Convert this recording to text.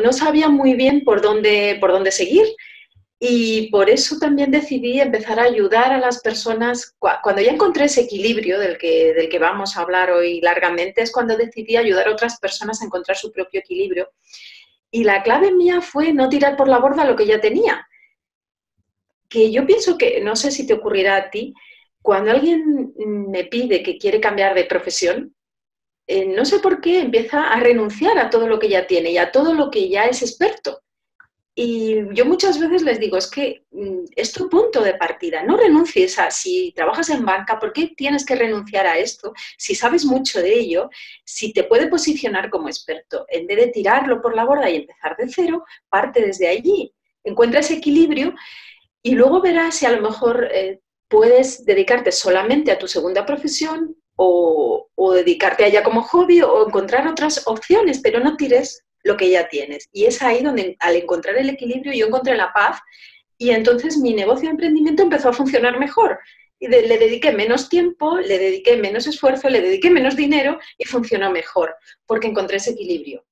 no sabía muy bien por dónde, por dónde seguir. Y por eso también decidí empezar a ayudar a las personas. Cuando ya encontré ese equilibrio del que, del que vamos a hablar hoy largamente, es cuando decidí ayudar a otras personas a encontrar su propio equilibrio. Y la clave mía fue no tirar por la borda lo que ya tenía. Que yo pienso que, no sé si te ocurrirá a ti, cuando alguien me pide que quiere cambiar de profesión, eh, no sé por qué empieza a renunciar a todo lo que ya tiene y a todo lo que ya es experto. Y yo muchas veces les digo, es que mm, es tu punto de partida, no renuncies a, si trabajas en banca, ¿por qué tienes que renunciar a esto? Si sabes mucho de ello, si te puede posicionar como experto, en vez de tirarlo por la borda y empezar de cero, parte desde allí, encuentra ese equilibrio y luego verás si a lo mejor eh, puedes dedicarte solamente a tu segunda profesión o, dedicarte a ella como hobby o encontrar otras opciones, pero no tires lo que ya tienes. Y es ahí donde al encontrar el equilibrio yo encontré la paz y entonces mi negocio de emprendimiento empezó a funcionar mejor. Y le dediqué menos tiempo, le dediqué menos esfuerzo, le dediqué menos dinero y funcionó mejor, porque encontré ese equilibrio.